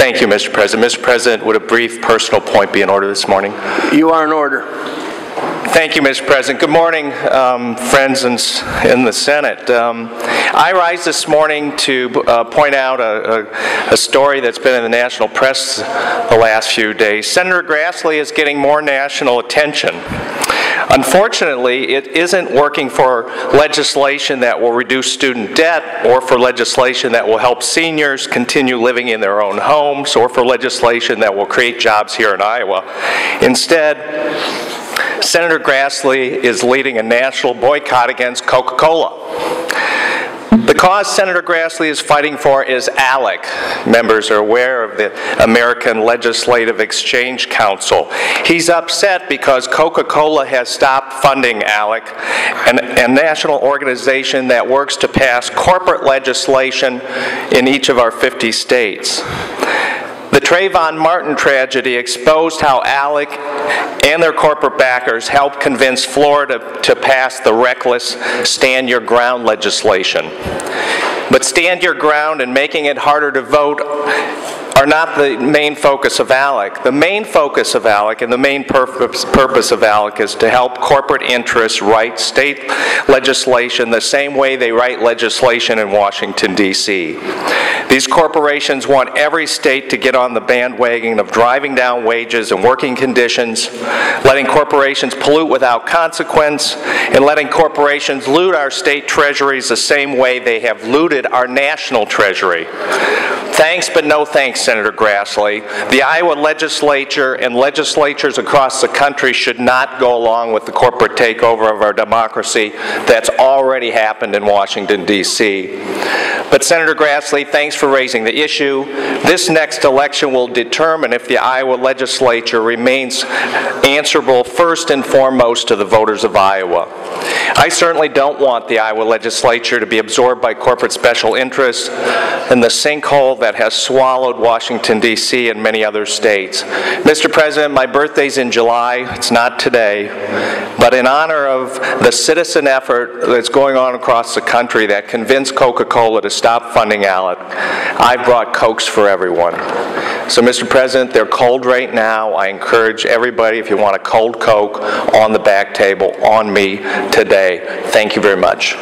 Thank you, Mr. President. Mr. President, would a brief personal point be in order this morning? You are in order. Thank you, Mr. President. Good morning, um, friends in, in the Senate. Um, I rise this morning to uh, point out a, a, a story that's been in the national press the last few days. Senator Grassley is getting more national attention. Unfortunately, it isn't working for legislation that will reduce student debt or for legislation that will help seniors continue living in their own homes or for legislation that will create jobs here in Iowa. Instead, Senator Grassley is leading a national boycott against Coca-Cola. The cause Senator Grassley is fighting for is ALEC. Members are aware of the American Legislative Exchange Council. He's upset because Coca-Cola has stopped funding ALEC, an, a national organization that works to pass corporate legislation in each of our 50 states. The Trayvon Martin tragedy exposed how ALEC and their corporate backers helped convince Florida to pass the reckless Stand Your Ground legislation. But Stand Your Ground and making it harder to vote are not the main focus of ALEC. The main focus of ALEC and the main purpose, purpose of ALEC is to help corporate interests write state legislation the same way they write legislation in Washington, D.C. These corporations want every state to get on the bandwagon of driving down wages and working conditions, letting corporations pollute without consequence, and letting corporations loot our state treasuries the same way they have looted our national treasury. Thanks, but no thanks, Senator Grassley. The Iowa legislature and legislatures across the country should not go along with the corporate takeover of our democracy that's already happened in Washington, D.C. But Senator Grassley, thanks for raising the issue. This next election will determine if the Iowa legislature remains answerable first and foremost to the voters of Iowa. I certainly don't want the Iowa legislature to be absorbed by corporate special interests and the sinkhole that has swallowed Washington, D.C. and many other states. Mr. President, my birthday's in July. It's not today. But in honor of the citizen effort that's going on across the country that convinced Coca-Cola to stop funding ALEC, I've brought Cokes for everyone. So, Mr. President, they're cold right now. I encourage everybody, if you want a cold Coke, on the back table, on me today. Thank you very much.